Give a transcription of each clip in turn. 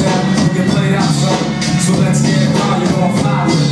trap, you get played out. So let's get wild you're on fire.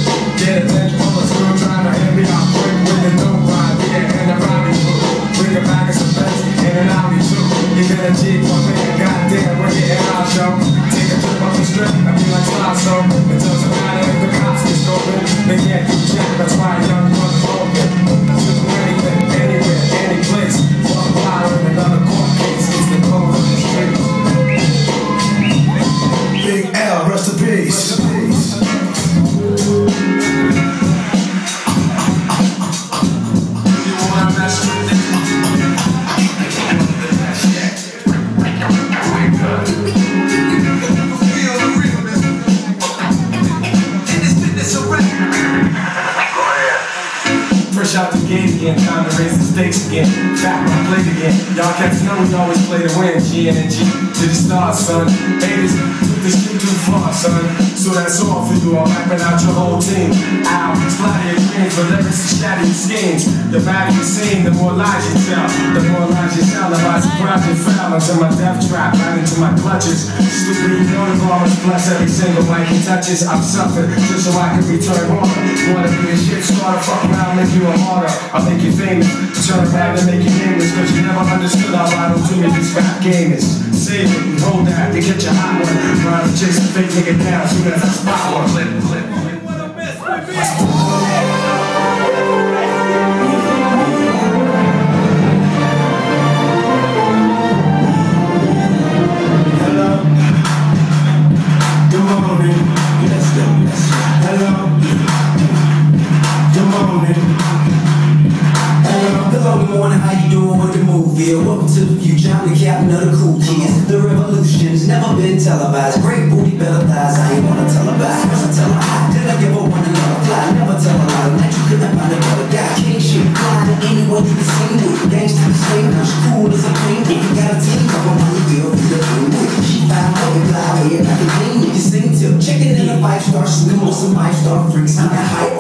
Again, time to raise the stakes again. Back on plate again. Y'all cats know we always play to win. G and G to the stars, son. Haters took this shit too far, son. So that's all for you. I'm mapping out your whole team. Ow, splatter your dreams, but lyrics to shatter your schemes. The badder you sing, the more lies you tell. The more lies you tell, the you fell into my death trap, right into my clutches. Stupid, you know the bar bless every single mic he touches. I'm suffering just so I can return home. Wanna be a shit starter, fuck around, make you a martyr. I'll make you famous. Turn around and make you nameless, cause you never understood how vital to me this rap game is. Save it and hold that to get your hot one. Rhyme chasing fake nigga down soon as I spot one. Clip, clip, clip. Hello. Morning. Let's. Hello. Good morning. Hello. Hello, good morning, how you doing? What the move here? Welcome to the future, I'm the captain of the cool kids. The revolution's never been televised. Great booty, better thighs, I ain't wanna tell about. Cause I tell her I did I give her one another fly. Never tell her lie, night you couldn't find a better guy. King shit, fly to anyone you can with. Gangsta the same, cool as five star, swim with some five star freaks. I'm that high